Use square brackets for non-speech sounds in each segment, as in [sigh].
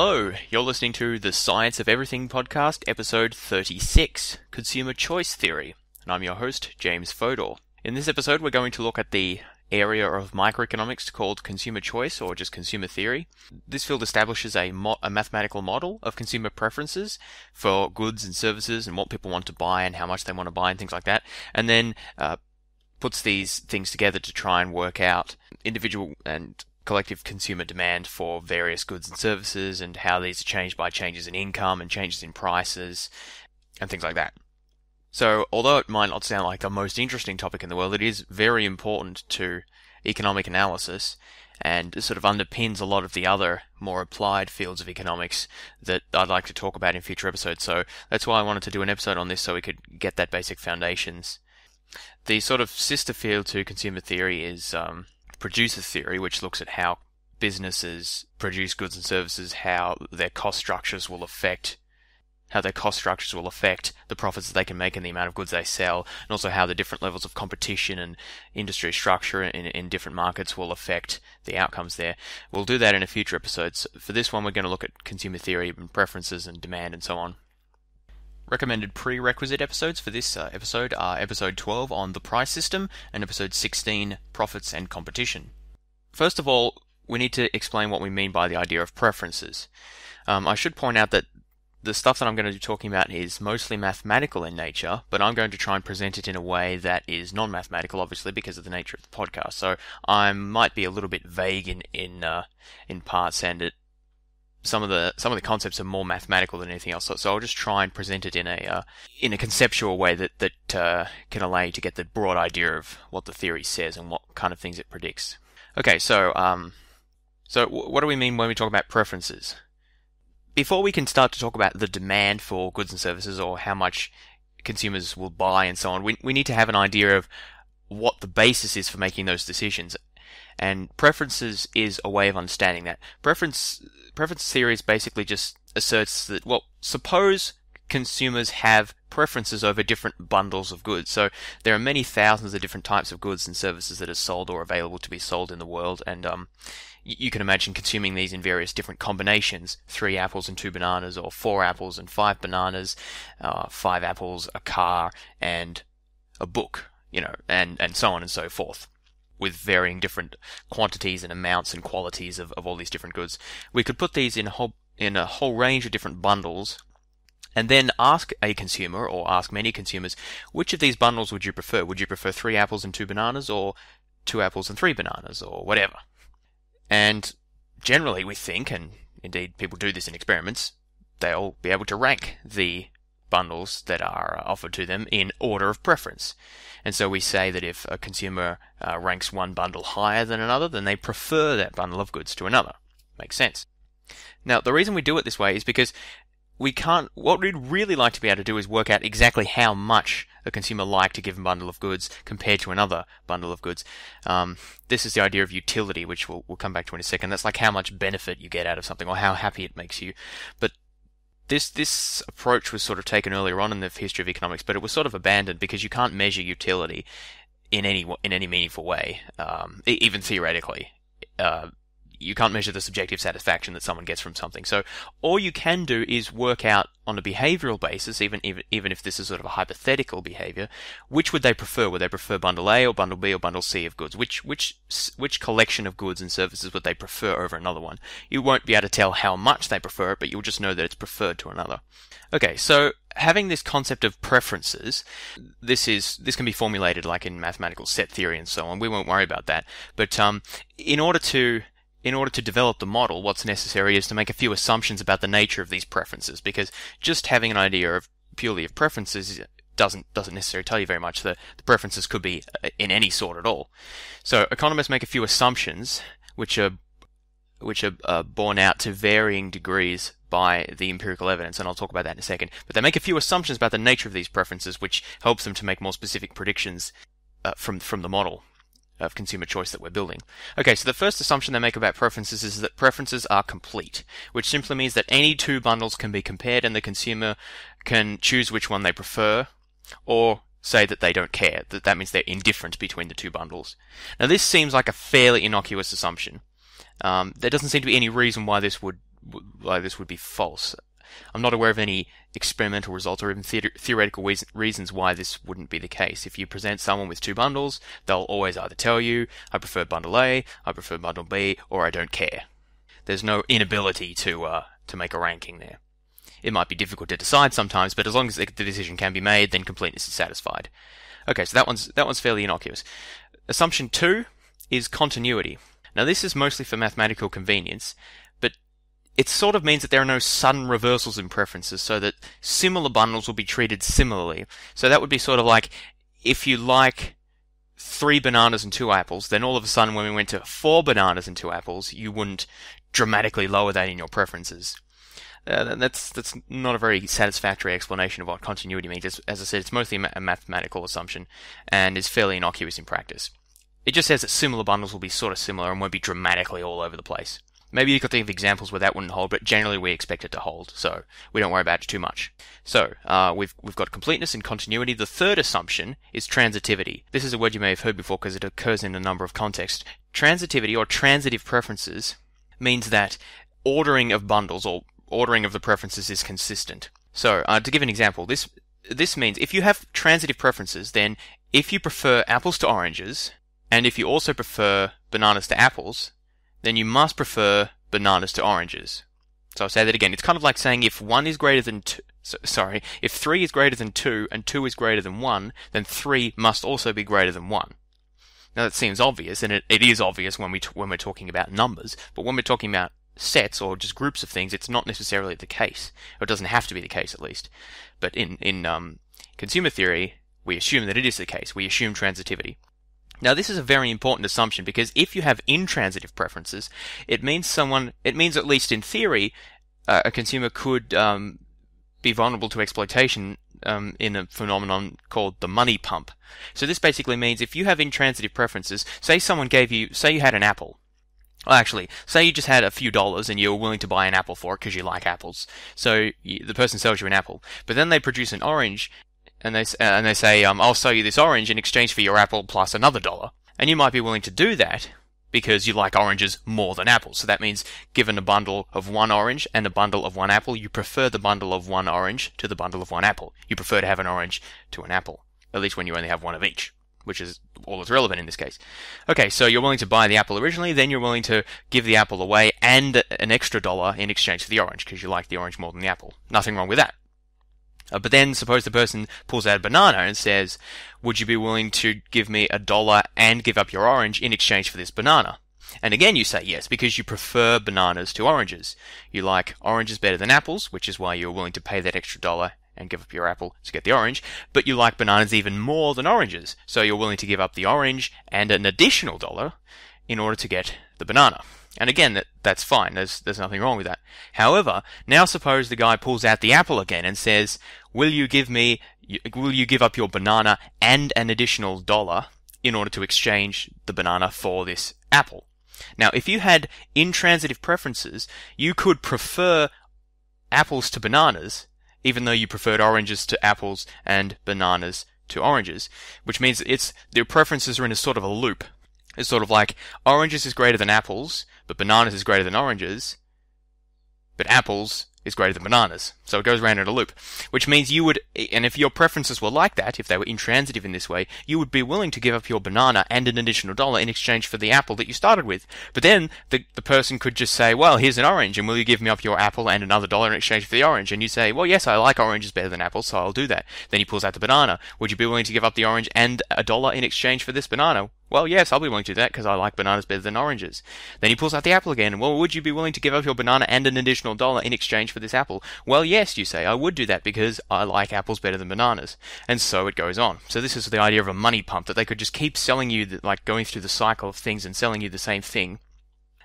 Hello, you're listening to the Science of Everything podcast, episode 36 Consumer Choice Theory, and I'm your host, James Fodor. In this episode, we're going to look at the area of microeconomics called consumer choice or just consumer theory. This field establishes a, mo- a, mathematical model of consumer preferences for goods and services and what people want to buy and how much they want to buy and things like that, and then uh, puts these things together to try and work out individual and collective consumer demand for various goods and services and how these are changed by changes in income and changes in prices and things like that. So, although it might not sound like the most interesting topic in the world, it is very important to economic analysis and sort of underpins a lot of the other more applied fields of economics that I'd like to talk about in future episodes. So that's why I wanted to do an episode on this so we could get that basic foundations. The sort of sister field to consumer theory is um, producer theory, which looks at how businesses produce goods and services, how their cost structures will affect how their cost structures will affect the profits that they can make and the amount of goods they sell, and also how the different levels of competition and industry structure in, in different markets will affect the outcomes there. We'll do that in a future episode. For this one, we're going to look at consumer theory and preferences and demand and so on. Recommended prerequisite episodes for this uh, episode are episode 12 on the price system and episode 16 profits and competition. First of all, we need to explain what we mean by the idea of preferences. Um, I should point out that the stuff that I'm going to be talking about is mostly mathematical in nature, but I'm going to try and present it in a way that is non-mathematical, obviously, because of the nature of the podcast. So I might be a little bit vague in in uh, in parts, and it some of the some of the concepts are more mathematical than anything else. So, so I'll just try and present it in a uh, in a conceptual way that that uh, can allow you to get the broad idea of what the theory says and what kind of things it predicts. Okay, so um, so w- what do we mean when we talk about preferences? Before we can start to talk about the demand for goods and services or how much consumers will buy and so on, we we need to have an idea of what the basis is for making those decisions. And preferences is a way of understanding that. Preference preference theory is basically just asserts that well, suppose consumers have preferences over different bundles of goods. So there are many thousands of different types of goods and services that are sold or available to be sold in the world, and um, you can imagine consuming these in various different combinations: three apples and two bananas, or four apples and five bananas, uh, five apples, a car, and a book, you know, and and so on and so forth with varying different quantities and amounts and qualities of, of all these different goods. We could put these in a whole, in a whole range of different bundles and then ask a consumer or ask many consumers which of these bundles would you prefer? Would you prefer three apples and two bananas or two apples and three bananas or whatever? And generally we think, and indeed people do this in experiments, they'll be able to rank the bundles that are offered to them in order of preference. And so we say that if a consumer uh, ranks one bundle higher than another, then they prefer that bundle of goods to another. Makes sense. Now, the reason we do it this way is because we can't, what we'd really like to be able to do is work out exactly how much a consumer liked a given bundle of goods compared to another bundle of goods. Um, this is the idea of utility, which we'll, we'll come back to in a second. That's like how much benefit you get out of something or how happy it makes you. But this this approach was sort of taken earlier on in the history of economics, but it was sort of abandoned because you can't measure utility in any in any meaningful way, um, even theoretically. Uh, you can't measure the subjective satisfaction that someone gets from something. So all you can do is work out on a behavioral basis, even even even if this is sort of a hypothetical behavior, which would they prefer? Would they prefer bundle A or bundle B or bundle C of goods? Which which which collection of goods and services would they prefer over another one? You won't be able to tell how much they prefer it, but you'll just know that it's preferred to another. Okay, so having this concept of preferences, this is this can be formulated like in mathematical set theory and so on. We won't worry about that. But um, in order to in order to develop the model, what's necessary is to make a few assumptions about the nature of these preferences, because just having an idea of purely of preferences doesn't doesn't necessarily tell you very much. The, the preferences could be uh, in any sort at all. So economists make a few assumptions which are which are uh, borne out to varying degrees by the empirical evidence, and I'll talk about that in a second. But they make a few assumptions about the nature of these preferences, which helps them to make more specific predictions uh, from from the model of consumer choice that we're building. Okay, so the first assumption they make about preferences is that preferences are complete, which simply means that any two bundles can be compared and the consumer can choose which one they prefer, or say that they don't care, that that means they're indifferent between the two bundles. Now this seems like a fairly innocuous assumption. Um, there doesn't seem to be any reason why this would why this would be false. I'm not aware of any experimental results or even the- theoretical reasons why this wouldn't be the case. If you present someone with two bundles, they'll always either tell you, I prefer bundle A, I prefer bundle B, or I don't care. There's no inability to uh, to make a ranking there. It might be difficult to decide sometimes, but as long as the decision can be made, then completeness is satisfied. Okay, so that one's that one's fairly innocuous. Assumption two is continuity. Now this is mostly for mathematical convenience, it sort of means that there are no sudden reversals in preferences, so that similar bundles will be treated similarly. So that would be sort of like if you like three bananas and two apples, then all of a sudden when we went to four bananas and two apples, you wouldn't dramatically lower that in your preferences. Uh, that's that's not a very satisfactory explanation of what continuity means. It's, as I said, it's mostly a mathematical assumption and is fairly innocuous in practice. It just says that similar bundles will be sort of similar and won't be dramatically all over the place. Maybe you could think of examples where that wouldn't hold, but generally we expect it to hold, so we don't worry about it too much. So uh, we've we've got completeness and continuity. The third assumption is transitivity. This is a word you may have heard before because it occurs in a number of contexts. Transitivity or transitive preferences means that ordering of bundles or ordering of the preferences is consistent. So, uh, to give an example, this this means if you have transitive preferences, then if you prefer apples to oranges, and if you also prefer bananas to apples, then you must prefer bananas to oranges. So I'll say that again. It's kind of like saying if 1 is greater than 2, so, sorry, if 3 is greater than 2 and 2 is greater than 1, then 3 must also be greater than 1. Now that seems obvious, and it, it is obvious when we t- when we're talking about numbers, but when we're talking about sets or just groups of things, it's not necessarily the case, or it doesn't have to be the case at least. But in in um, consumer theory, we assume that it is the case. We assume transitivity. Now, this is a very important assumption because if you have intransitive preferences, it means someone, it means at least in theory, uh, a consumer could um, be vulnerable to exploitation um, in a phenomenon called the money pump. So this basically means if you have intransitive preferences, say someone gave you, say you had an apple, well, actually, say you just had a few dollars and you were willing to buy an apple for it because you like apples. So you, the person sells you an apple, but then they produce an orange, and they and they say, um, "I'll sell you this orange in exchange for your apple plus another dollar." And you might be willing to do that because you like oranges more than apples. So that means, given a bundle of one orange and a bundle of one apple, you prefer the bundle of one orange to the bundle of one apple. You prefer to have an orange to an apple, at least when you only have one of each which is all that's relevant in this case. Okay, so you're willing to buy the apple originally, then you're willing to give the apple away and an extra dollar in exchange for the orange because you like the orange more than the apple. Nothing wrong with that. Uh, but then suppose the person pulls out a banana and says, would you be willing to give me a dollar and give up your orange in exchange for this banana? And again, you say yes because you prefer bananas to oranges. You like oranges better than apples, which is why you're willing to pay that extra dollar and give up your apple to get the orange, but you like bananas even more than oranges, so you're willing to give up the orange and an additional dollar in order to get the banana. And again, that, that's fine. There's, there's nothing wrong with that. However, now suppose the guy pulls out the apple again and says, will you give me, will you give up your banana and an additional dollar in order to exchange the banana for this apple? Now, if you had intransitive preferences, you could prefer apples to bananas even though you preferred oranges to apples and bananas to oranges, which means it's their preferences are in a sort of a loop. It's sort of like oranges is greater than apples, but bananas is greater than oranges, but apples is greater than bananas. So it goes around in a loop. Which means you would, and if your preferences were like that, if they were intransitive in this way, you would be willing to give up your banana and an additional dollar in exchange for the apple that you started with. But then the, the person could just say, well, here's an orange, and will you give me up your apple and another dollar in exchange for the orange? And you say, well, yes, I like oranges better than apples, so I'll do that. Then he pulls out the banana. Would you be willing to give up the orange and a dollar in exchange for this banana? Well, yes, I'll be willing to do that because I like bananas better than oranges. Then he pulls out the apple again. Well, would you be willing to give up your banana and an additional dollar in exchange for this apple? Well, yes, you say, I would do that because I like apples better than bananas. And so it goes on. So this is the idea of a money pump that they could just keep selling you, the, like going through the cycle of things and selling you the same thing,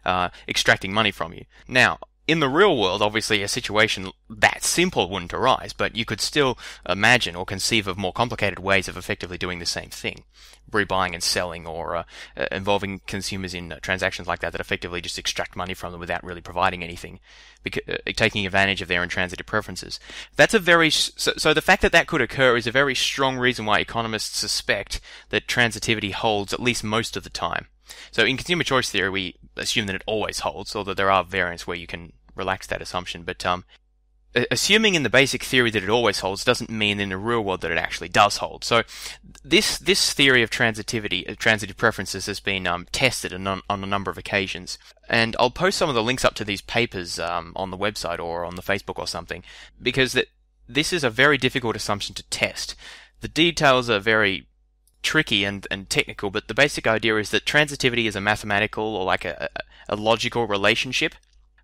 uh, extracting money from you. Now, in the real world, obviously, a situation that simple wouldn't arise, but you could still imagine or conceive of more complicated ways of effectively doing the same thing. Rebuying and selling, or uh, uh, involving consumers in uh, transactions like that that effectively just extract money from them without really providing anything, because, uh, taking advantage of their intransitive preferences. That's a very so, so the fact that that could occur is a very strong reason why economists suspect that transitivity holds at least most of the time. So in consumer choice theory, we assume that it always holds, although there are variants where you can relax that assumption. But um, assuming in the basic theory that it always holds doesn't mean in the real world that it actually does hold. So this this theory of transitivity, of transitive preferences, has been um, tested on, on, a number of occasions, and I'll post some of the links up to these papers um, on the website or on the Facebook or something, because that this is a very difficult assumption to test. The details are very tricky and, and technical, but the basic idea is that transitivity is a mathematical or like a, a logical relationship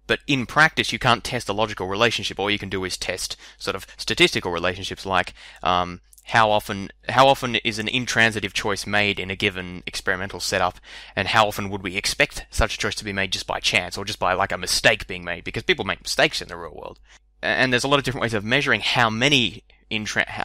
but in practice, you can't test a logical relationship. All you can do is test sort of statistical relationships, like um, how often how often is an intransitive choice made in a given experimental setup, and how often would we expect such a choice to be made just by chance or just by like a mistake being made? Because people make mistakes in the real world, and there's a lot of different ways of measuring how many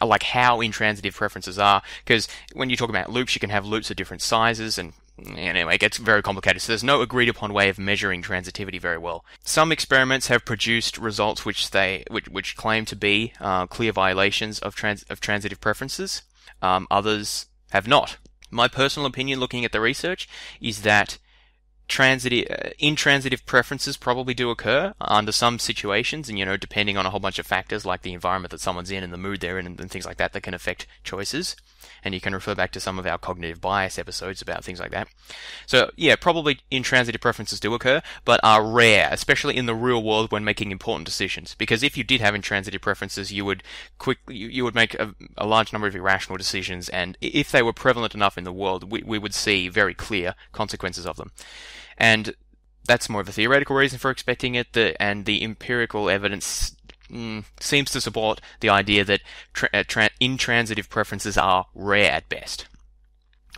Like how intransitive preferences are because when you talk about loops you can have loops of different sizes and Anyway, it gets very complicated, so there's no agreed upon way of measuring transitivity very well. Some experiments have produced results which they which, which claim to be uh, clear violations of trans of transitive preferences. Um, others have not. My personal opinion, looking at the research, is that transitive uh, intransitive preferences probably do occur under some situations and you know depending on a whole bunch of factors like the environment that someone's in and the mood they're in and, and things like that that can affect choices. And you can refer back to some of our cognitive bias episodes about things like that. So yeah probably intransitive preferences do occur but are rare especially in the real world when making important decisions. Because if you did have intransitive preferences you would quickly you, you would make a, a, large number of irrational decisions. And if they were prevalent enough in the world we, we would see very clear consequences of them and that's more of a theoretical reason for expecting it, the, and the empirical evidence mm, seems to support the idea that tra- uh, tra- intransitive preferences are rare at best.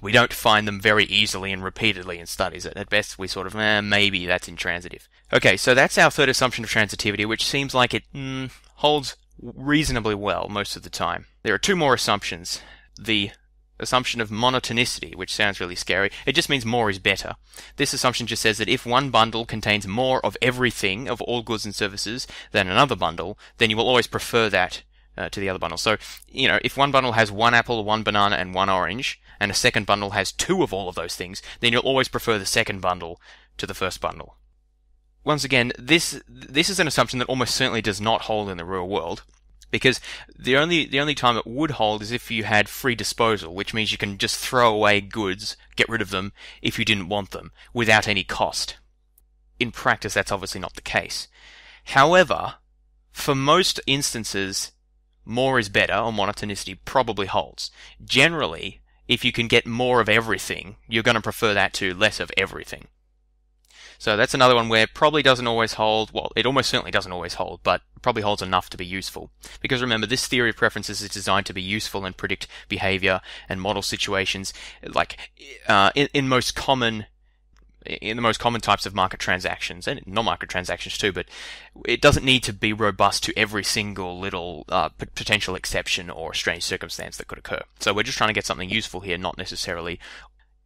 We don't find them very easily and repeatedly in studies. At best, we sort of, eh, maybe that's intransitive. Okay, so that's our third assumption of transitivity, which seems like it mm, holds reasonably well most of the time. There are two more assumptions. The assumption of monotonicity, which sounds really scary. It just means more is better. This assumption just says that if one bundle contains more of everything, of all goods and services, than another bundle, then you will always prefer that uh, to the other bundle. So, you know, if one bundle has one apple, one banana, and one orange, and a second bundle has two of all of those things, then you'll always prefer the second bundle to the first bundle. Once again, this this is an assumption that almost certainly does not hold in the real world because the only the only time it would hold is if you had free disposal, which means you can just throw away goods, get rid of them if you didn't want them without any cost. In practice, that's obviously not the case. However, for most instances, more is better or monotonicity probably holds. Generally, if you can get more of everything, you're going to prefer that to less of everything. So that's another one where probably doesn't always hold. Well, it almost certainly doesn't always hold, but probably holds enough to be useful. Because remember, this theory of preferences is designed to be useful and predict behavior and model situations, like uh, in, in most common in the most common types of market transactions and non-market transactions too, but it doesn't need to be robust to every single little uh, potential exception or strange circumstance that could occur. So we're just trying to get something useful here, not necessarily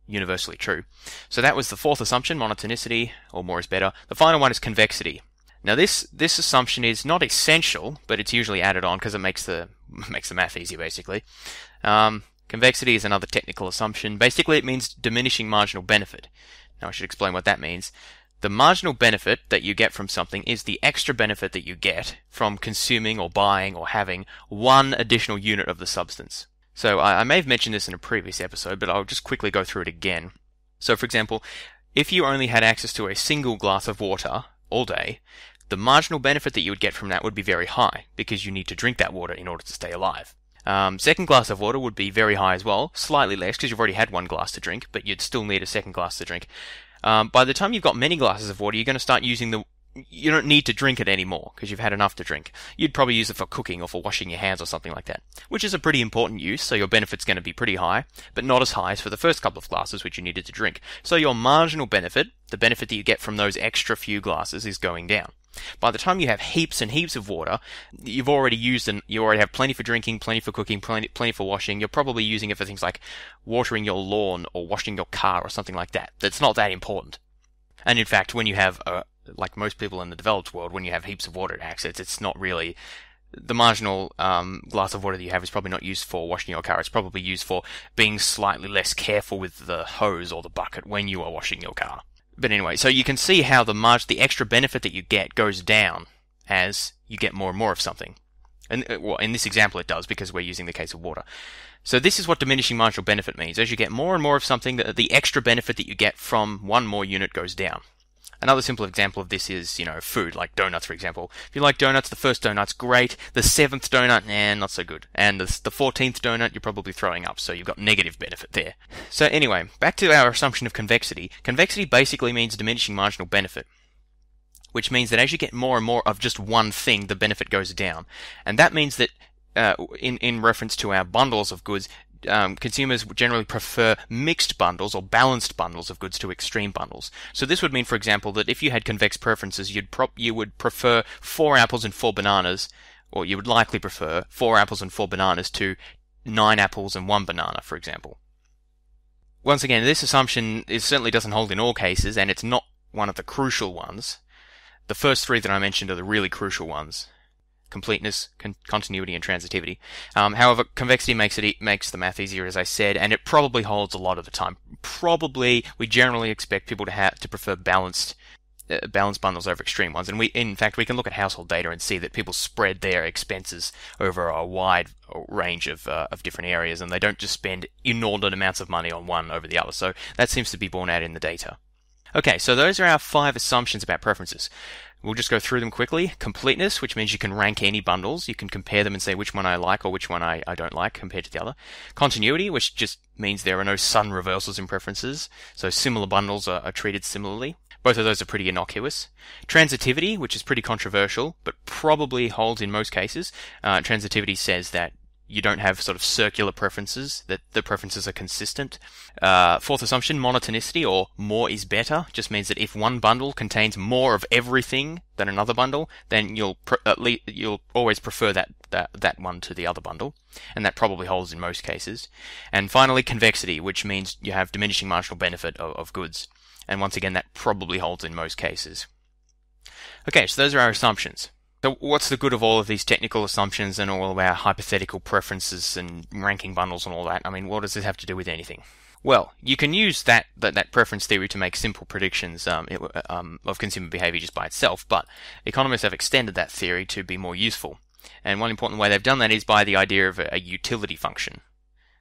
universally true. So that was the fourth assumption, monotonicity, or more is better. The final one is convexity. Now this this assumption is not essential, but it's usually added on because it makes the [laughs] makes the math easy, basically. Um, convexity is another technical assumption. Basically, it means diminishing marginal benefit. Now I should explain what that means. The marginal benefit that you get from something is the extra benefit that you get from consuming or buying or having one additional unit of the substance. So I, I may have mentioned this in a previous episode, but I'll just quickly go through it again. So for example, if you only had access to a single glass of water all day, the marginal benefit that you would get from that would be very high because you need to drink that water in order to stay alive. Um, second glass of water would be very high as well, slightly less because you've already had one glass to drink, but you'd still need a second glass to drink. Um, by the time you've got many glasses of water, you're going to start using the you don't need to drink it anymore because you've had enough to drink. You'd probably use it for cooking or for washing your hands or something like that, which is a pretty important use, so your benefit's going to be pretty high, but not as high as for the first couple of glasses which you needed to drink. So your marginal benefit, the benefit that you get from those extra few glasses, is going down. By the time you have heaps and heaps of water, you've already used and you already have plenty for drinking, plenty for cooking, plenty, plenty for washing. You're probably using it for things like watering your lawn or washing your car or something like that. That's not that important. And in fact, when you have a, like most people in the developed world, when you have heaps of water at access, it's not really the marginal um, glass of water that you have is probably not used for washing your car. It's probably used for being slightly less careful with the hose or the bucket when you are washing your car. But anyway, so you can see how the margin, the extra benefit that you get goes down as you get more and more of something. And uh, well, in this example, it does because we're using the case of water. So this is what diminishing marginal benefit means. As you get more and more of something, the, the extra benefit that you get from one more unit goes down. Another simple example of this is, you know, food, like donuts, for example. If you like donuts, the first donut's great. The seventh donut, nah, not so good. And the, the 14th donut, you're probably throwing up, so you've got negative benefit there. So anyway, back to our assumption of convexity. Convexity basically means diminishing marginal benefit which means that as you get more and more of just one thing, the benefit goes down. And that means that uh, in, in reference to our bundles of goods, um, consumers generally prefer mixed bundles or balanced bundles of goods to extreme bundles. So this would mean, for example, that if you had convex preferences, you'd you would prefer four apples and four bananas, or you would likely prefer four apples and four bananas to nine apples and one banana, for example. Once again, this assumption is, certainly doesn't hold in all cases, and it's not one of the crucial ones. The first three that I mentioned are the really crucial ones completeness, con- continuity, and transitivity. Um, however, convexity makes it e- makes the math easier, as I said, and it probably holds a lot of the time. Probably, we generally expect people to have to prefer balanced. Uh, balanced bundles over extreme ones, and we, in fact, we can look at household data and see that people spread their expenses over a wide range of uh, of different areas, and they don't just spend inordinate amounts of money on one over the other. So that seems to be borne out in the data. Okay, so those are our five assumptions about preferences. We'll just go through them quickly. Completeness, which means you can rank any bundles. You can compare them and say which one I like or which one I, I don't like compared to the other. Continuity, which just means there are no sudden reversals in preferences. So similar bundles are, are treated similarly. Both of those are pretty innocuous. Transitivity, which is pretty controversial, but probably holds in most cases. Uh, transitivity says that you don't have sort of circular preferences, that the preferences are consistent. Uh, fourth assumption, monotonicity or more is better, just means that if one bundle contains more of everything than another bundle, then you'll at least you'll always prefer that, that that one to the other bundle, and that probably holds in most cases. And finally, convexity, which means you have diminishing marginal benefit of, of goods, and once again, that probably holds in most cases. Okay, so those are our assumptions. So what's the good of all of these technical assumptions and all of our hypothetical preferences and ranking bundles and all that? I mean, what does this have to do with anything? Well, you can use that that, that preference theory to make simple predictions um, it, um, of consumer behavior just by itself, but economists have extended that theory to be more useful. And one important way they've done that is by the idea of a, a utility function.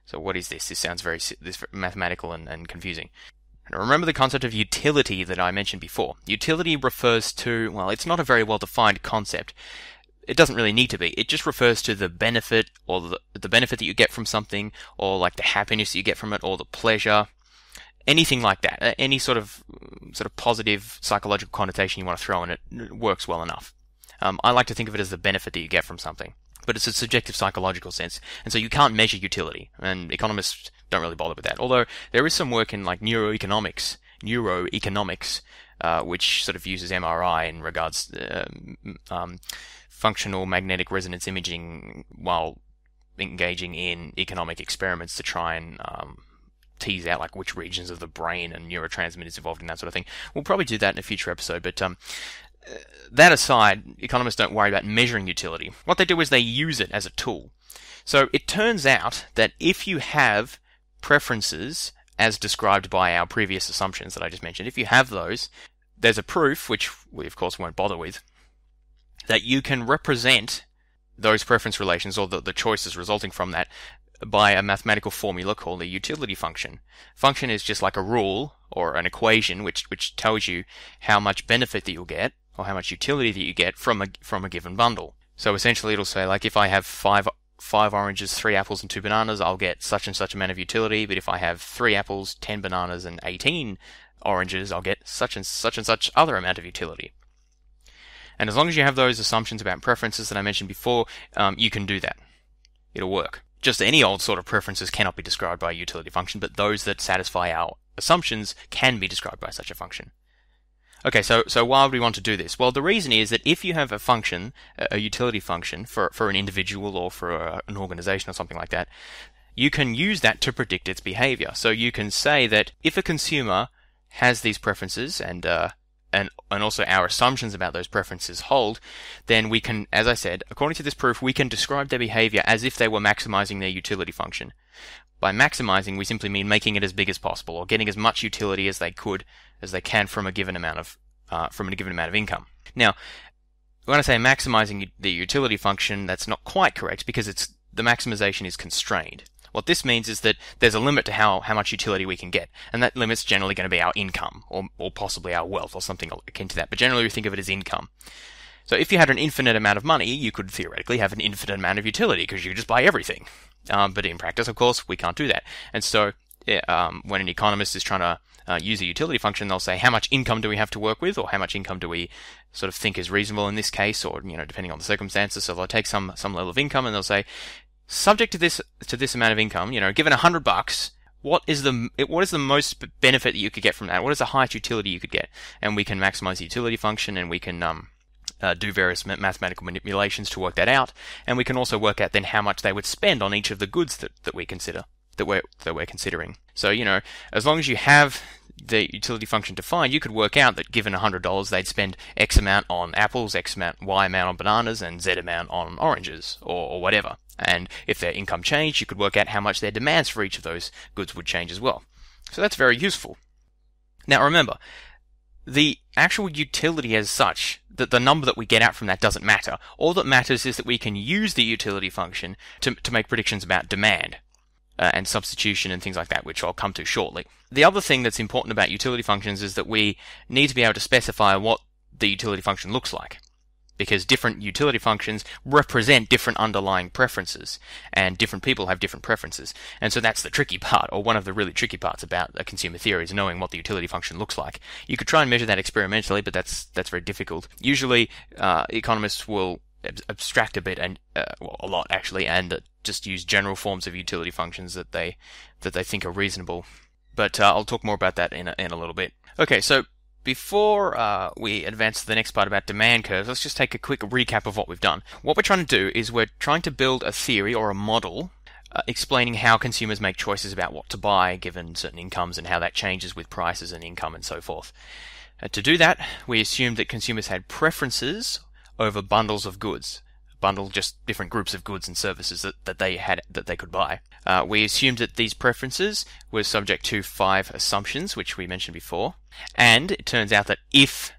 So what is this? This sounds very this mathematical and, and confusing. Remember the concept of utility that I mentioned before. Utility refers to, well, it's not a very well defined concept. It doesn't really need to be. It just refers to the benefit or the, the benefit that you get from something or like the happiness that you get from it or the pleasure. Anything like that. Any sort of sort of positive psychological connotation you want to throw in it works well enough. Um, I like to think of it as the benefit that you get from something but it's a subjective psychological sense, and so you can't measure utility. And economists don't really bother with that. Although there is some work in like neuroeconomics, neuroeconomics, uh, which sort of uses MRI in regards to um, um, functional magnetic resonance imaging while engaging in economic experiments to try and um, tease out like which regions of the brain and neurotransmitters involved in that sort of thing. We'll probably do that in a future episode, but um, uh, that aside, economists don't worry about measuring utility. What they do is they use it as a tool. So it turns out that if you have preferences as described by our previous assumptions that I just mentioned, if you have those, there's a proof, which we of course won't bother with, that you can represent those preference relations or the, the choices resulting from that by a mathematical formula called a utility function. Function is just like a rule or an equation which, which tells you how much benefit that you'll get or how much utility that you get from a, from a given bundle. So essentially it'll say like if I have five five oranges, three apples, and two bananas, I'll get such and such amount of utility. But if I have three apples, ten bananas, and eighteen oranges, I'll get such and such and such other amount of utility. And as long as you have those assumptions about preferences that I mentioned before, um, you can do that. It'll work. Just any old sort of preferences cannot be described by a utility function, but those that satisfy our assumptions can be described by such a function. Okay, so, so why would we want to do this? Well, the reason is that if you have a function, a utility function for, for an individual or for a, an organization or something like that, you can use that to predict its behavior. So you can say that if a consumer has these preferences and, uh, and, and also our assumptions about those preferences hold, then we can, as I said, according to this proof, we can describe their behavior as if they were maximizing their utility function. By maximizing, we simply mean making it as big as possible, or getting as much utility as they could, as they can from a given amount of uh, from a given amount of income. Now, when I say maximizing the utility function, that's not quite correct because it's the maximization is constrained. What this means is that there's a limit to how, how much utility we can get, and that limit's generally going to be our income, or, or possibly our wealth, or something akin to that. But generally, we think of it as income. So if you had an infinite amount of money, you could theoretically have an infinite amount of utility because you could just buy everything. Um, but in practice, of course, we can't do that. And so um, when an economist is trying to uh, use a utility function, they'll say how much income do we have to work with, or how much income do we sort of think is reasonable in this case, or you know depending on the circumstances. So they'll take some some level of income and they'll say, subject to this to this amount of income, you know, given a hundred bucks, what is the what is the most benefit that you could get from that? What is the highest utility you could get? And we can maximize the utility function, and we can um, uh, do various mathematical manipulations to work that out, and we can also work out then how much they would spend on each of the goods that, that we consider that we're that we're considering. So you know, as long as you have the utility function defined, you could work out that given $100, they'd spend X amount on apples, X amount, Y amount on bananas, and Z amount on oranges, or, or whatever. And if their income changed, you could work out how much their demands for each of those goods would change as well. So that's very useful. Now remember, the actual utility as such, that the number that we get out from that doesn't matter. All that matters is that we can use the utility function to, to make predictions about demand uh, and substitution and things like that, which I'll come to shortly. The other thing that's important about utility functions is that we need to be able to specify what the utility function looks like. Because different utility functions represent different underlying preferences, and different people have different preferences. And so that's the tricky part, or one of the really tricky parts about a consumer theory is knowing what the utility function looks like. You could try and measure that experimentally, but that's that's very difficult. Usually, uh, economists will abstract a bit and uh, well, a lot actually, and just use general forms of utility functions that they that they think are reasonable. But uh, I'll talk more about that in a, in a little bit. Okay, so before uh, we advance to the next part about demand curves, let's just take a quick recap of what we've done. What we're trying to do is we're trying to build a theory or a model uh, explaining how consumers make choices about what to buy given certain incomes and how that changes with prices and income and so forth. Uh, to do that, we assumed that consumers had preferences over bundles of goods bundle just different groups of goods and services that, that they had that they could buy. Uh, we assumed that these preferences were subject to five assumptions, which we mentioned before, and it turns out that if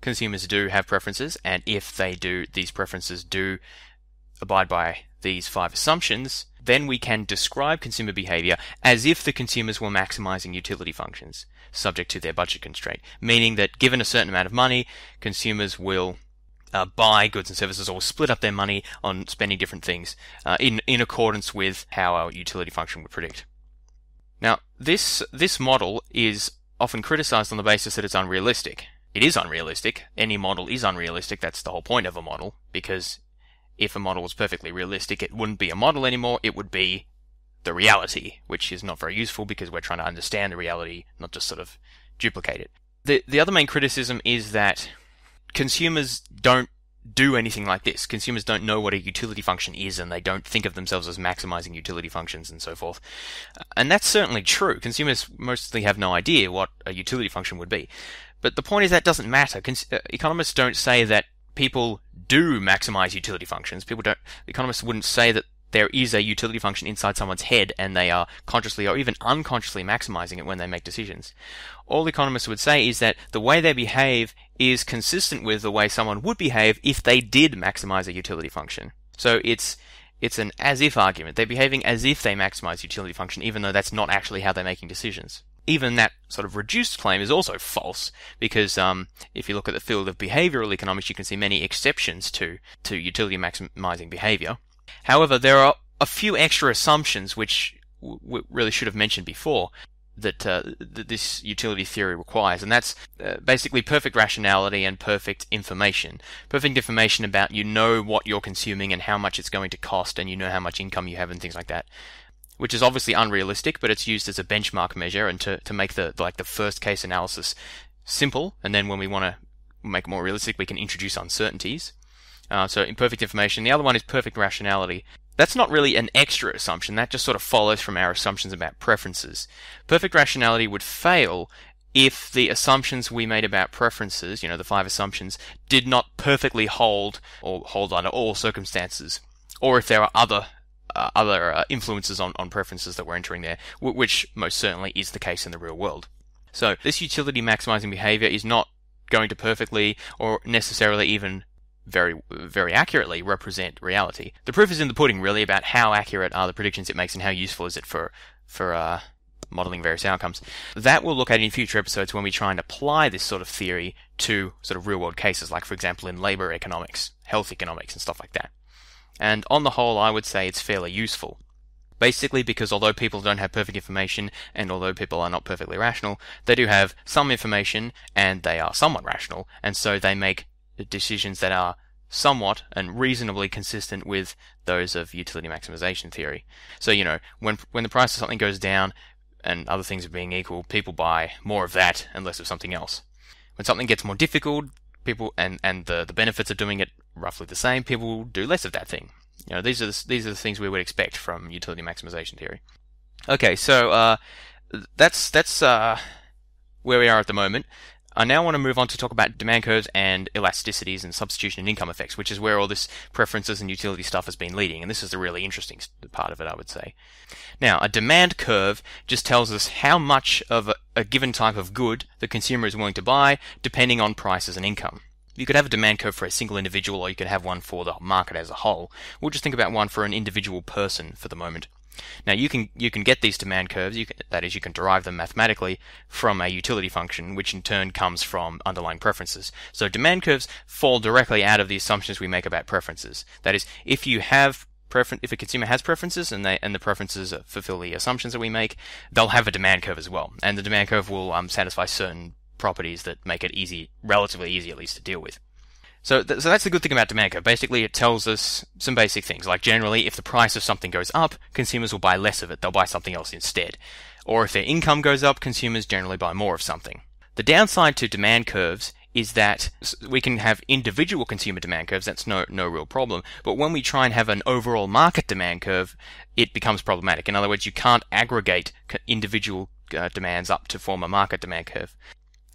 consumers do have preferences, and if they do, these preferences do abide by these five assumptions, then we can describe consumer behavior as if the consumers were maximizing utility functions subject to their budget constraint, meaning that given a certain amount of money, consumers will uh, buy goods and services or split up their money on spending different things uh, in in accordance with how our utility function would predict. Now, this this model is often criticized on the basis that it's unrealistic. It is unrealistic. Any model is unrealistic. That's the whole point of a model because if a model was perfectly realistic, it wouldn't be a model anymore. It would be the reality, which is not very useful because we're trying to understand the reality, not just sort of duplicate it. The the other main criticism is that consumers don't do anything like this. Consumers don't know what a utility function is and they don't think of themselves as maximizing utility functions and so forth. And that's certainly true. Consumers mostly have no idea what a utility function would be. But the point is that doesn't matter. Cons- uh, economists don't say that people do maximize utility functions. People don't, economists wouldn't say that there is a utility function inside someone's head and they are consciously or even unconsciously maximizing it when they make decisions. All economists would say is that the way they behave is consistent with the way someone would behave if they did maximize a utility function. So it's it's an as if argument. They're behaving as if they maximize utility function even though that's not actually how they're making decisions. Even that sort of reduced claim is also false because um, if you look at the field of behavioral economics, you can see many exceptions to to utility maximizing behavior. However, there are a few extra assumptions which we really should have mentioned before that, uh, that this utility theory requires, and that's uh, basically perfect rationality and perfect information. Perfect information about you know what you're consuming and how much it's going to cost, and you know how much income you have and things like that. Which is obviously unrealistic, but it's used as a benchmark measure and to, to make the like the first case analysis simple, and then when we want to make it more realistic, we can introduce uncertainties. Uh, so imperfect information. The other one is perfect rationality. That's not really an extra assumption, that just sort of follows from our assumptions about preferences. Perfect rationality would fail if the assumptions we made about preferences, you know, the five assumptions, did not perfectly hold or hold under all circumstances, or if there are other uh, other uh, influences on, on preferences that we're entering there, which most certainly is the case in the real world. So this utility maximizing behavior is not going to perfectly or necessarily even very very accurately represent reality. The proof is in the pudding, really, about how accurate are the predictions it makes and how useful is it for for uh, modeling various outcomes. That we'll look at in future episodes when we try and apply this sort of theory to sort of real world cases, like for example in labor economics, health economics, and stuff like that. And on the whole, I would say it's fairly useful. Basically, because although people don't have perfect information, and although people are not perfectly rational, they do have some information, and they are somewhat rational, and so they make decisions that are somewhat and reasonably consistent with those of utility maximization theory. So, you know, when when the price of something goes down and other things are being equal, people buy more of that and less of something else. When something gets more difficult, people and and the the benefits of doing it roughly the same, people do less of that thing. You know, these are the, these are the things we would expect from utility maximization theory. Okay, so uh, that's that's uh, where we are at the moment. I now want to move on to talk about demand curves and elasticities and substitution and income effects, which is where all this preferences and utility stuff has been leading. And this is the really interesting part of it, I would say. Now, a demand curve just tells us how much of a, a given type of good the consumer is willing to buy, depending on prices and income. You could have a demand curve for a single individual, or you could have one for the market as a whole. We'll just think about one for an individual person for the moment. Now you can you can get these demand curves. Can, that is, you can derive them mathematically from a utility function, which in turn comes from underlying preferences. So demand curves fall directly out of the assumptions we make about preferences. That is, if you have preference, if a consumer has preferences and they and the preferences fulfill the assumptions that we make, they'll have a demand curve as well, and the demand curve will um, satisfy certain properties that make it easy, relatively easy at least, to deal with. So, th- so that's the good thing about demand curve. Basically, it tells us some basic things, like generally, if the price of something goes up, consumers will buy less of it. They'll buy something else instead. Or if their income goes up, consumers generally buy more of something. The downside to demand curves is that we can have individual consumer demand curves. That's no no real problem. But when we try and have an overall market demand curve, it becomes problematic. In other words, you can't aggregate individual uh, demands up to form a market demand curve.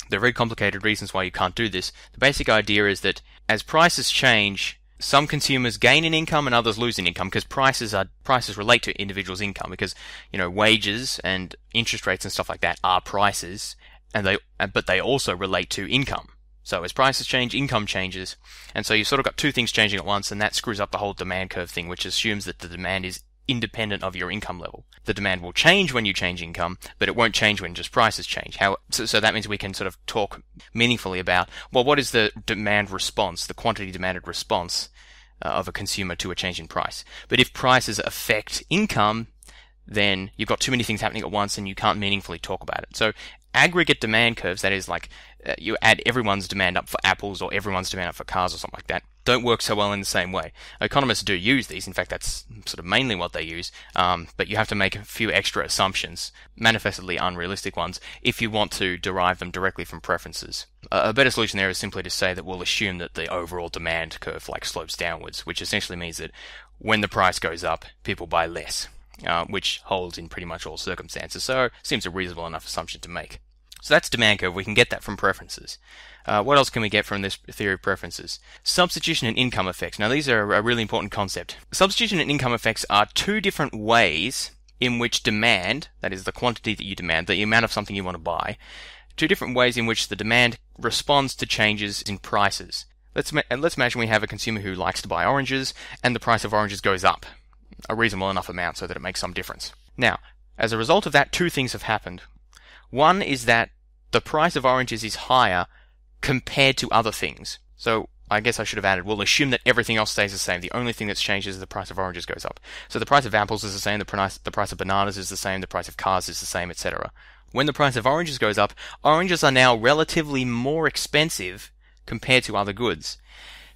There are very complicated reasons why you can't do this. The basic idea is that as prices change, some consumers gain in income and others lose in income because prices are prices relate to individuals' income because you know wages and interest rates and stuff like that are prices and they but they also relate to income. So as prices change, income changes, and so you've sort of got two things changing at once, and that screws up the whole demand curve thing, which assumes that the demand is independent of your income level. The demand will change when you change income, but it won't change when just prices change. How, so, so, that means we can sort of talk meaningfully about, well, what is the demand response, the quantity demanded response uh, of a consumer to a change in price? But if prices affect income, then you've got too many things happening at once and you can't meaningfully talk about it. So aggregate demand curves, that is like uh, you add everyone's demand up for apples or everyone's demand up for cars or something like that, don't work so well in the same way. Economists do use these. In fact, that's sort of mainly what they use. Um, but you have to make a few extra assumptions, manifestly unrealistic ones, if you want to derive them directly from preferences. A better solution there is simply to say that we'll assume that the overall demand curve like slopes downwards, which essentially means that when the price goes up, people buy less, uh, which holds in pretty much all circumstances. So seems a reasonable enough assumption to make. So that's demand curve. We can get that from preferences. Uh, what else can we get from this theory of preferences? Substitution and income effects. Now, these are a really important concept. Substitution and income effects are two different ways in which demand, that is the quantity that you demand, the amount of something you want to buy, two different ways in which the demand responds to changes in prices. Let's, ma- let's imagine we have a consumer who likes to buy oranges, and the price of oranges goes up a reasonable enough amount so that it makes some difference. Now, as a result of that, two things have happened. One is that the price of oranges is higher compared to other things. So I guess I should have added, we'll assume that everything else stays the same. The only thing that's changed is the price of oranges goes up. So the price of apples is the same, the price, the price of bananas is the same, the price of cars is the same, etc. When the price of oranges goes up, oranges are now relatively more expensive compared to other goods.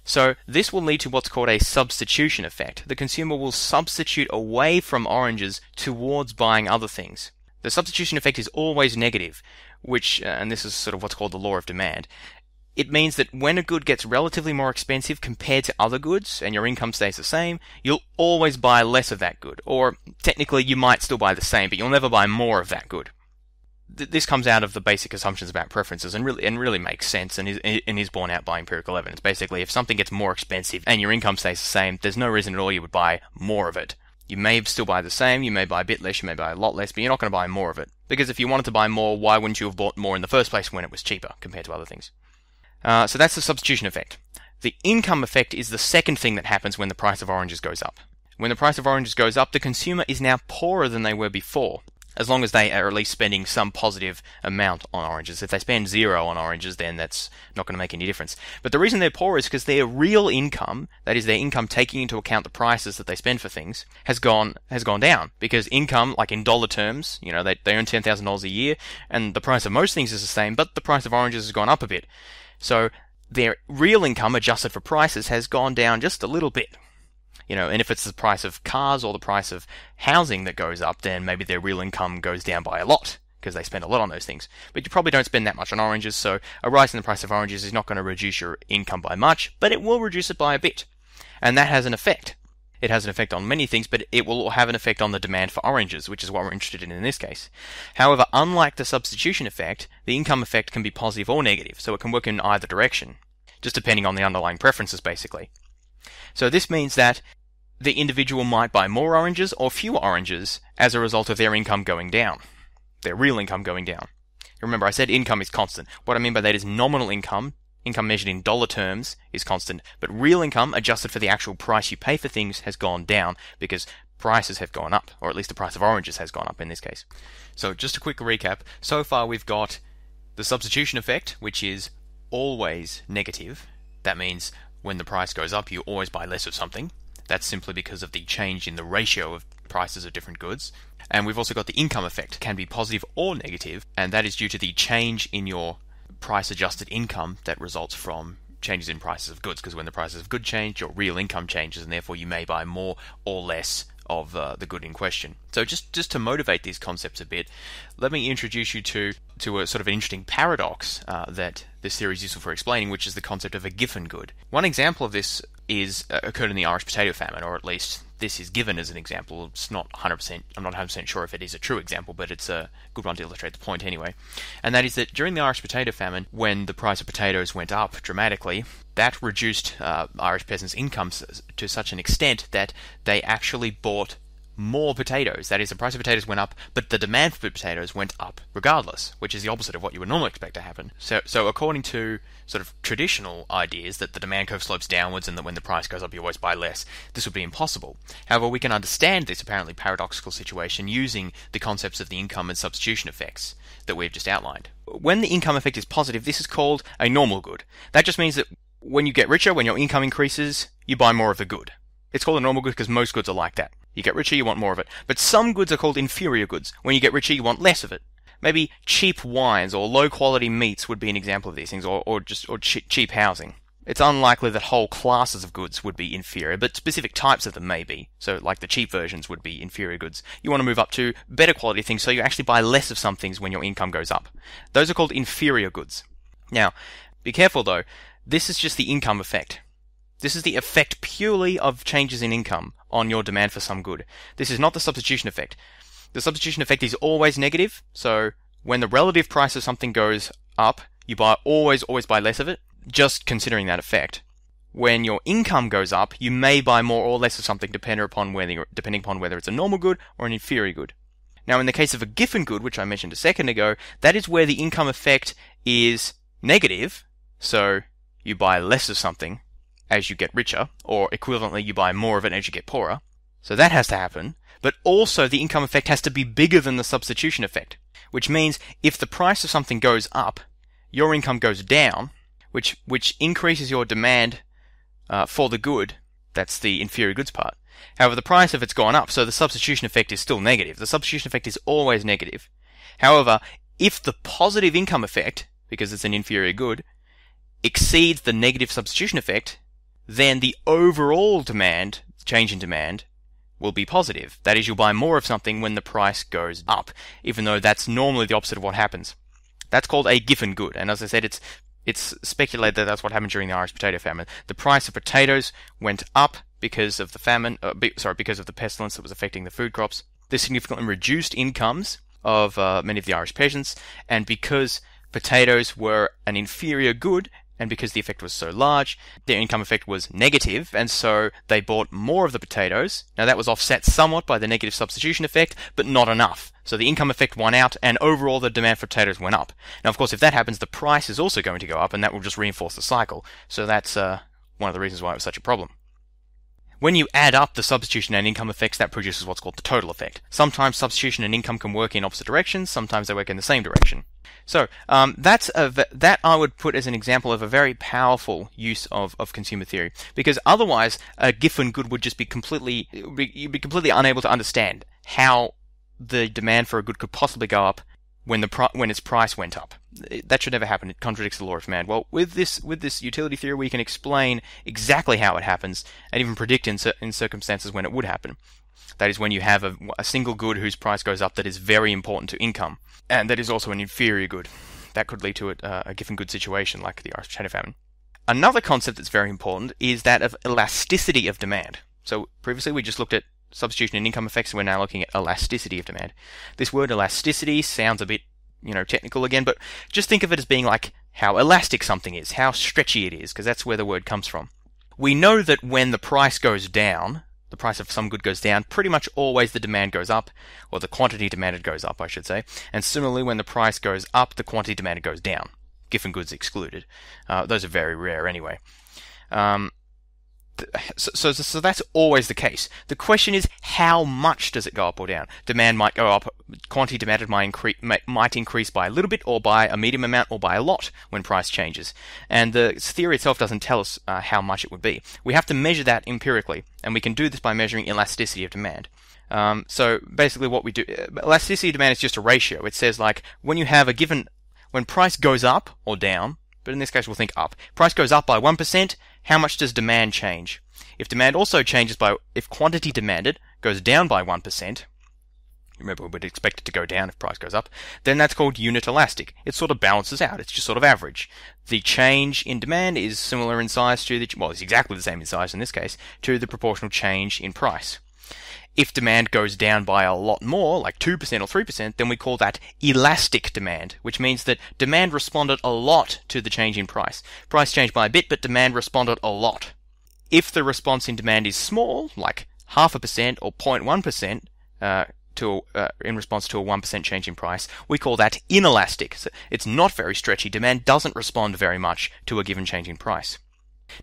So this will lead to what's called a substitution effect. The consumer will substitute away from oranges towards buying other things. The substitution effect is always negative, which, uh, and this is sort of what's called the law of demand. It means that when a good gets relatively more expensive compared to other goods and your income stays the same, you'll always buy less of that good. Or technically, you might still buy the same, but you'll never buy more of that good. Th- this comes out of the basic assumptions about preferences and really and really makes sense and is, and is borne out by empirical evidence. Basically, if something gets more expensive and your income stays the same, there's no reason at all you would buy more of it You may still buy the same, you may buy a bit less, you may buy a lot less, but you're not going to buy more of it. Because if you wanted to buy more, why wouldn't you have bought more in the first place when it was cheaper compared to other things? Uh, so that's the substitution effect. The income effect is the second thing that happens when the price of oranges goes up. When the price of oranges goes up, the consumer is now poorer than they were before as long as they are at least spending some positive amount on oranges. If they spend zero on oranges, then that's not going to make any difference. But the reason they're poor is because their real income, that is their income taking into account the prices that they spend for things, has gone has gone down. Because income, like in dollar terms, you know, they, they earn ten thousand dollars a year, and the price of most things is the same, but the price of oranges has gone up a bit. So their real income adjusted for prices has gone down just a little bit you know, and if it's the price of cars or the price of housing that goes up, then maybe their real income goes down by a lot because they spend a lot on those things. But you probably don't spend that much on oranges, so a rise in the price of oranges is not going to reduce your income by much, but it will reduce it by a bit. And that has an effect. It has an effect on many things, but it will have an effect on the demand for oranges, which is what we're interested in in this case. However, unlike the substitution effect, the income effect can be positive or negative, so it can work in either direction, just depending on the underlying preferences basically. So this means that the individual might buy more oranges or fewer oranges as a result of their income going down, their real income going down. Remember, I said income is constant. What I mean by that is nominal income, income measured in dollar terms, is constant, but real income, adjusted for the actual price you pay for things, has gone down because prices have gone up, or at least the price of oranges has gone up in this case. So, just a quick recap. So far, we've got the substitution effect, which is always negative. That means when the price goes up, you always buy less of something. That's simply because of the change in the ratio of prices of different goods. And we've also got the income effect, can be positive or negative, and that is due to the change in your price adjusted income that results from changes in prices of goods. Because when the prices of goods change, your real income changes, and therefore you may buy more or less of uh, the good in question. So just just to motivate these concepts a bit, let me introduce you to to a sort of an interesting paradox uh, that this theory is useful for explaining, which is the concept of a Giffen good. One example of this is uh, occurred in the Irish potato famine, or at least this is given as an example. It's not 100%, I'm not 100% sure if it is a true example, but it's a good one to illustrate the point anyway. And that is that during the Irish potato famine, when the price of potatoes went up dramatically, that reduced uh, Irish peasants' incomes to such an extent that they actually bought more potatoes. That is, the price of potatoes went up, but the demand for potatoes went up regardless, which is the opposite of what you would normally expect to happen. So, so according to sort of traditional ideas that the demand curve slopes downwards and that when the price goes up you always buy less, this would be impossible. However, we can understand this apparently paradoxical situation using the concepts of the income and substitution effects that we've just outlined. When the income effect is positive, this is called a normal good. That just means that when you get richer, when your income increases, you buy more of the good. It's called a normal good because most goods are like that. You get richer, you want more of it. But some goods are called inferior goods. When you get richer, you want less of it. Maybe cheap wines or low quality meats would be an example of these things, or, or just or cheap housing. It's unlikely that whole classes of goods would be inferior, but specific types of them may be. So, like the cheap versions would be inferior goods. You want to move up to better quality things, so you actually buy less of some things when your income goes up. Those are called inferior goods. Now, be careful though. This is just the income effect. This is the effect purely of changes in income on your demand for some good. This is not the substitution effect. The substitution effect is always negative, so when the relative price of something goes up, you buy always always buy less of it, just considering that effect. When your income goes up, you may buy more or less of something depending upon whether depending upon whether it's a normal good or an inferior good. Now in the case of a Giffen good, which I mentioned a second ago, that is where the income effect is negative, so you buy less of something as you get richer, or equivalently, you buy more of it as you get poorer. So that has to happen. But also, the income effect has to be bigger than the substitution effect, which means if the price of something goes up, your income goes down, which which increases your demand uh, for the good. That's the inferior goods part. However, the price of it's gone up, so the substitution effect is still negative. The substitution effect is always negative. However, if the positive income effect, because it's an inferior good, exceeds the negative substitution effect, then the overall demand, change in demand, will be positive. That is, you'll buy more of something when the price goes up, even though that's normally the opposite of what happens. That's called a Giffen good, and as I said, it's it's speculated that that's what happened during the Irish potato famine. The price of potatoes went up because of the famine, uh, be, sorry, because of the pestilence that was affecting the food crops. This significantly reduced incomes of uh, many of the Irish peasants, and because potatoes were an inferior good and because the effect was so large, their income effect was negative, and so they bought more of the potatoes. Now that was offset somewhat by the negative substitution effect, but not enough. So the income effect won out, and overall the demand for potatoes went up. Now, of course, if that happens, the price is also going to go up, and that will just reinforce the cycle. So that's uh, one of the reasons why it was such a problem. When you add up the substitution and income effects, that produces what's called the total effect. Sometimes substitution and income can work in opposite directions, sometimes they work in the same direction. So um, that's a, that I would put as an example of a very powerful use of, of consumer theory, because otherwise a Giffen good would just be completely you'd be completely unable to understand how the demand for a good could possibly go up when the when its price went up. That should never happen. It contradicts the law of demand. Well, with this with this utility theory, we can explain exactly how it happens and even predict in, in circumstances when it would happen. That is when you have a, a single good whose price goes up that is very important to income, and that is also an inferior good. That could lead to a, uh, a Giffen good situation like the Irish famine. Another concept that's very important is that of elasticity of demand. So previously we just looked at substitution and income effects, and we're now looking at elasticity of demand. This word elasticity sounds a bit, you know, technical again, but just think of it as being like how elastic something is, how stretchy it is, because that's where the word comes from. We know that when the price goes down, the price of some good goes down, pretty much always the demand goes up, or the quantity demanded goes up, I should say. And similarly, when the price goes up, the quantity demanded goes down. Giffen goods excluded. Uh, those are very rare anyway. Um, so, so, so that's always the case. The question is, how much does it go up or down? Demand might go up, quantity demanded might increase, might increase by a little bit, or by a medium amount, or by a lot when price changes. And the theory itself doesn't tell us uh, how much it would be. We have to measure that empirically, and we can do this by measuring elasticity of demand. Um, so basically, what we do, uh, elasticity of demand is just a ratio. It says like when you have a given, when price goes up or down, but in this case we'll think up. Price goes up by 1%, how much does demand change? If demand also changes by, if quantity demanded goes down by 1%, remember we would expect it to go down if price goes up, then that's called unit elastic. It sort of balances out. It's just sort of average. The change in demand is similar in size to the, well, it's exactly the same in size in this case, to the proportional change in price. If demand goes down by a lot more, like 2% or 3%, then we call that elastic demand, which means that demand responded a lot to the change in price. Price changed by a bit, but demand responded a lot. If the response in demand is small, like half a percent or 0.1%, uh, to, uh, in response to a 1% change in price, we call that inelastic. So it's not very stretchy. Demand doesn't respond very much to a given change in price.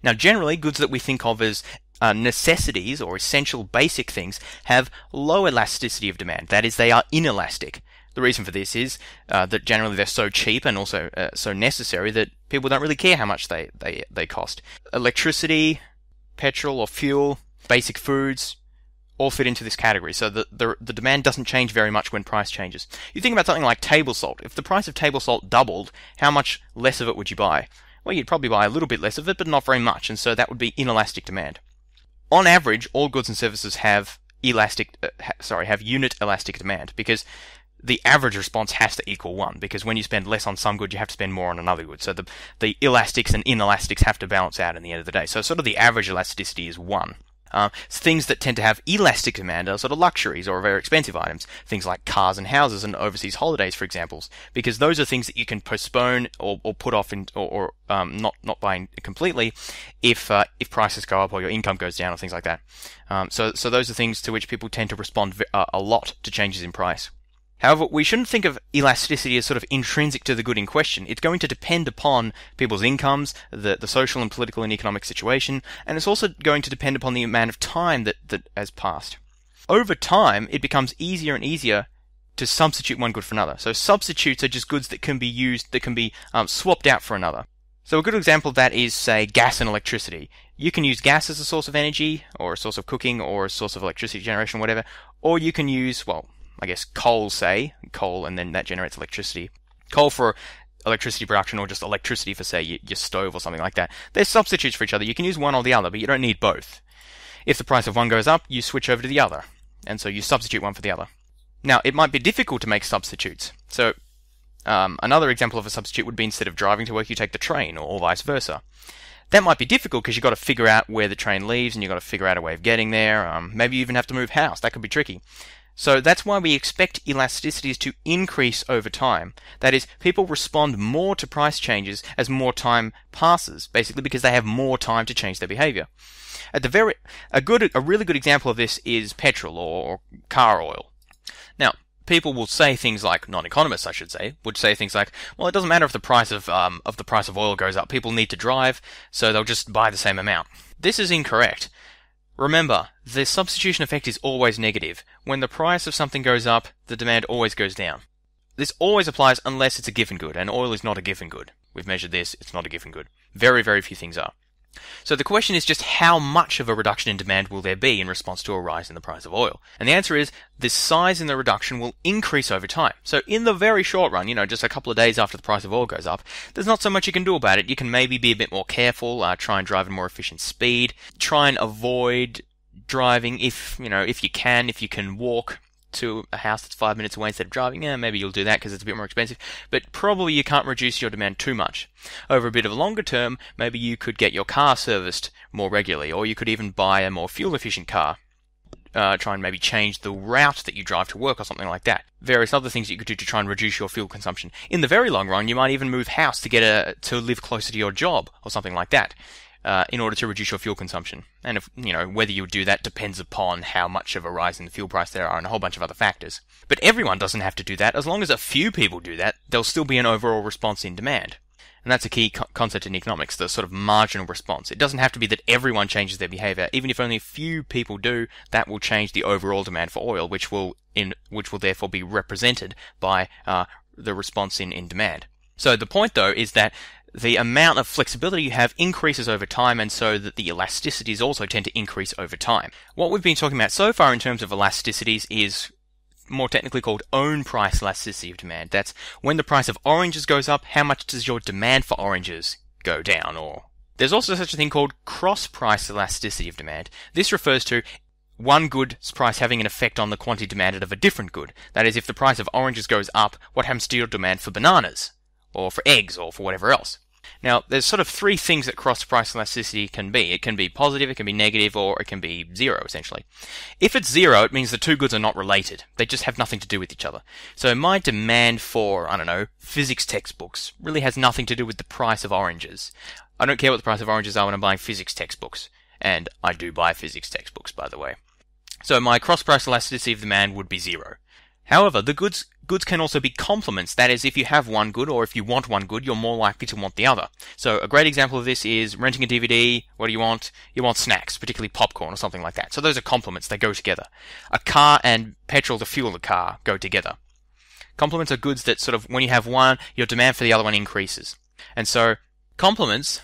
Now, generally, goods that we think of as uh, necessities or essential basic things have low elasticity of demand. That is, they are inelastic. The reason for this is uh, that generally they're so cheap and also uh, so necessary that people don't really care how much they, they, they cost. Electricity, petrol or fuel, basic foods, all fit into this category. So the, the, the demand doesn't change very much when price changes. You think about something like table salt. If the price of table salt doubled, how much less of it would you buy? Well, you'd probably buy a little bit less of it, but not very much, and so that would be inelastic demand on average, all goods and services have elastic, uh, ha, sorry, have unit elastic demand because the average response has to equal one because when you spend less on some good, you have to spend more on another good. So the the elastics and inelastics have to balance out in the end of the day. So sort of the average elasticity is one. Uh, things that tend to have elastic demand are sort of luxuries or very expensive items, things like cars and houses and overseas holidays, for examples, because those are things that you can postpone or, or put off in, or, or um, not not buying completely if uh, if prices go up or your income goes down or things like that. Um, so so those are things to which people tend to respond uh, a lot to changes in price. However, we shouldn't think of elasticity as sort of intrinsic to the good in question. It's going to depend upon people's incomes, the, the social and political and economic situation, and it's also going to depend upon the amount of time that, that has passed. Over time, it becomes easier and easier to substitute one good for another. So substitutes are just goods that can be used, that can be um, swapped out for another. So a good example of that is, say, gas and electricity. You can use gas as a source of energy, or a source of cooking, or a source of electricity generation, whatever, or you can use, well, I guess, coal, say, coal, and then that generates electricity. Coal for electricity production or just electricity for, say, your stove or something like that. They're substitutes for each other. You can use one or the other, but you don't need both. If the price of one goes up, you switch over to the other. And so you substitute one for the other. Now, it might be difficult to make substitutes. So, um, another example of a substitute would be instead of driving to work, you take the train, or, or vice versa. That might be difficult because you've got to figure out where the train leaves and you've got to figure out a way of getting there. Um, maybe you even have to move house. That could be tricky. So that's why we expect elasticities to increase over time. That is, people respond more to price changes as more time passes, basically because they have more time to change their behavior. At the very, a good, a really good example of this is petrol or car oil. Now, people will say things like non-economists, I should say, would say things like, "Well, it doesn't matter if the price of um, of the price of oil goes up. People need to drive, so they'll just buy the same amount." This is incorrect. Remember, the substitution effect is always negative. When the price of something goes up, the demand always goes down. This always applies unless it's a Giffen good, and oil is not a Giffen good. We've measured this, it's not a Giffen good. Very, very few things are. So the question is just how much of a reduction in demand will there be in response to a rise in the price of oil? And the answer is the size in the reduction will increase over time. So in the very short run, you know, just a couple of days after the price of oil goes up, there's not so much you can do about it. You can maybe be a bit more careful, uh, try and drive at more efficient speed, try and avoid driving if, you know, if you can, if you can walk to a house that's five minutes away instead of driving, yeah, maybe you'll do that because it's a bit more expensive. But probably you can't reduce your demand too much. Over a bit of a longer term, maybe you could get your car serviced more regularly, or you could even buy a more fuel efficient car. Uh, try and maybe change the route that you drive to work or something like that. Various other things you could do to try and reduce your fuel consumption. In the very long run, you might even move house to get a to live closer to your job or something like that uh, in order to reduce your fuel consumption. And if, you know, whether you do that depends upon how much of a rise in the fuel price there are and a whole bunch of other factors. But everyone doesn't have to do that. As long as a few people do that, there'll still be an overall response in demand. And that's a key co- concept in economics, the sort of marginal response. It doesn't have to be that everyone changes their behavior. Even if only a few people do, that will change the overall demand for oil, which will in which will therefore be represented by uh, the response in, in demand. So the point though is that the amount of flexibility you have increases over time and so that the elasticities also tend to increase over time. What we've been talking about so far in terms of elasticities is more technically called own price elasticity of demand. That's when the price of oranges goes up, how much does your demand for oranges go down or there's also such a thing called cross price elasticity of demand. This refers to one good's price having an effect on the quantity demanded of a different good. That is, if the price of oranges goes up, what happens to your demand for bananas? Or for eggs, or for whatever else? Now, there's sort of three things that cross price elasticity can be. It can be positive, it can be negative, or it can be zero, essentially. If it's zero, it means the two goods are not related. They just have nothing to do with each other. So my demand for, I don't know, physics textbooks really has nothing to do with the price of oranges. I don't care what the price of oranges are when I'm buying physics textbooks. And I do buy physics textbooks, by the way. So my cross price elasticity of demand would be zero. However, the goods goods can also be complements. That is, if you have one good or if you want one good, you're more likely to want the other. So a great example of this is renting a DVD. What do you want? You want snacks, particularly popcorn or something like that. So those are complements. They go together. A car and petrol to fuel the car go together. Complements are goods that sort of, when you have one, your demand for the other one increases. And so complements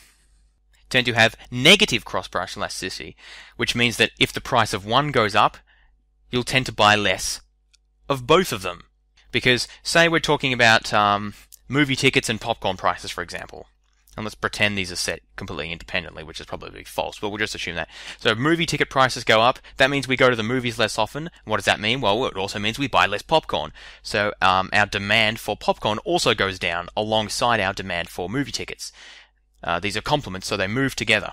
tend to have negative cross price elasticity, which means that if the price of one goes up, you'll tend to buy less of both of them. Because, say we're talking about um, movie tickets and popcorn prices, for example. And let's pretend these are set completely independently, which is probably false, but we'll just assume that. So movie ticket prices go up. That means we go to the movies less often. What does that mean? Well, it also means we buy less popcorn. So um, our demand for popcorn also goes down alongside our demand for movie tickets. Uh, these are complements, so they move together.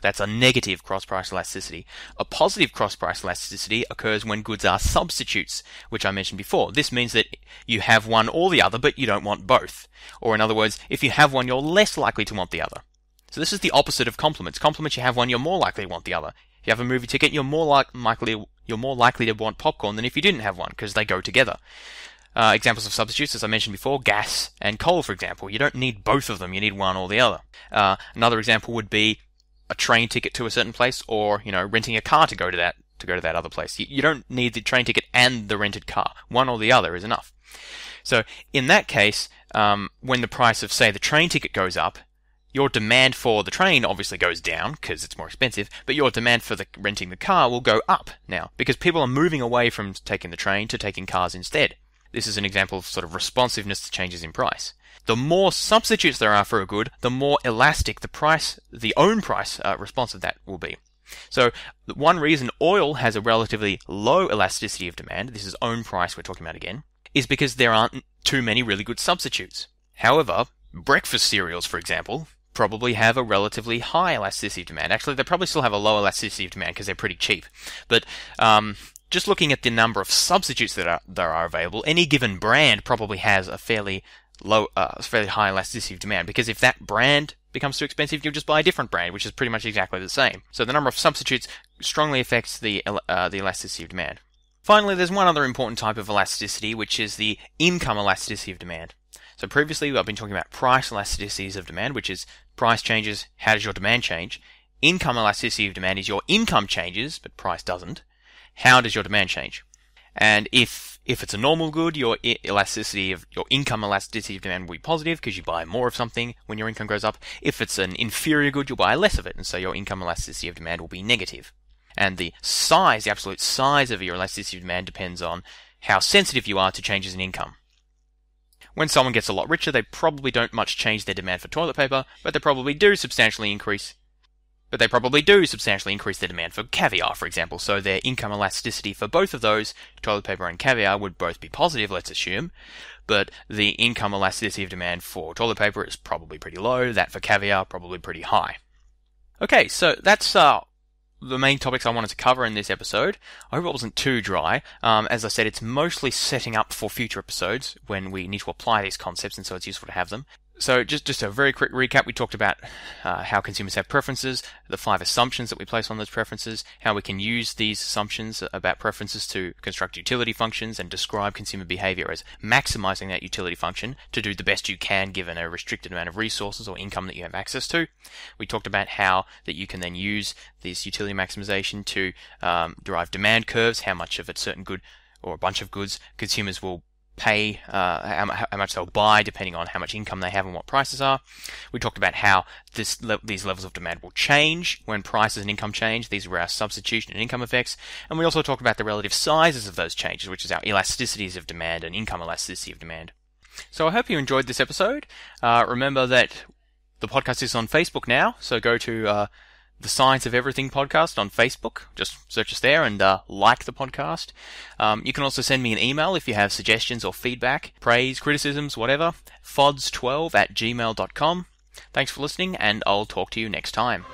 That's a negative cross-price elasticity. A positive cross-price elasticity occurs when goods are substitutes, which I mentioned before. This means that you have one or the other, but you don't want both. Or in other words, if you have one, you're less likely to want the other. So this is the opposite of complements. Complements, you have one, you're more likely to want the other. If you have a movie ticket, you're more like, likely you're more likely to want popcorn than if you didn't have one, because they go together. Uh, examples of substitutes, as I mentioned before, gas and coal, for example. You don't need both of them, you need one or the other. Uh, another example would be a train ticket to a certain place or, you know, renting a car to go to that to go to that other place. You, you don't need the train ticket and the rented car. One or the other is enough. So in that case, um, when the price of say the train ticket goes up, your demand for the train obviously goes down because it's more expensive, but your demand for the renting the car will go up now because people are moving away from taking the train to taking cars instead. This is an example of sort of responsiveness to changes in price. The more substitutes there are for a good, the more elastic the price, the own price uh, response of that will be. So one reason oil has a relatively low elasticity of demand, this is own price we're talking about again, is because there aren't too many really good substitutes. However, breakfast cereals, for example, probably have a relatively high elasticity of demand. Actually, they probably still have a low elasticity of demand because they're pretty cheap. But um, just looking at the number of substitutes that are, that are available, any given brand probably has a fairly low, uh, fairly high elasticity of demand. Because if that brand becomes too expensive, you'll just buy a different brand, which is pretty much exactly the same. So the number of substitutes strongly affects the uh, the elasticity of demand. Finally, there's one other important type of elasticity, which is the income elasticity of demand. So previously, I've been talking about price elasticities of demand, which is price changes, how does your demand change? Income elasticity of demand is your income changes, but price doesn't. How does your demand change? And if if it's a normal good, your elasticity of your income elasticity of demand will be positive because you buy more of something when your income goes up. If it's an inferior good, you'll buy less of it, and so your income elasticity of demand will be negative. And the size, the absolute size of your elasticity of demand depends on how sensitive you are to changes in income. When someone gets a lot richer, they probably don't much change their demand for toilet paper, but they probably do substantially increase but they probably do substantially increase their demand for caviar, for example, so their income elasticity for both of those, toilet paper and caviar, would both be positive, let's assume, but the income elasticity of demand for toilet paper is probably pretty low, that for caviar probably pretty high. Okay, so that's uh, the main topics I wanted to cover in this episode. I hope it wasn't too dry. Um, as I said, it's mostly setting up for future episodes when we need to apply these concepts, and so it's useful to have them. So just just a very quick recap. We talked about uh, how consumers have preferences, the five assumptions that we place on those preferences, how we can use these assumptions about preferences to construct utility functions and describe consumer behavior as maximizing that utility function to do the best you can given a restricted amount of resources or income that you have access to. We talked about how that you can then use this utility maximization to um, derive demand curves, how much of a certain good or a bunch of goods consumers will pay, uh, how, how, much they'll buy depending on how much income they have and what prices are. We talked about how this le- these levels of demand will change when prices and income change. These were our substitution and income effects. And we also talked about the relative sizes of those changes, which is our elasticities of demand and income elasticity of demand. So I hope you enjoyed this episode. Uh, remember that the podcast is on Facebook now, so go to uh, the Science of Everything podcast on Facebook. Just search us there and uh, like the podcast. Um, you can also send me an email if you have suggestions or feedback, praise, criticisms, whatever. fods12 at gmail.com. Thanks for listening, and I'll talk to you next time.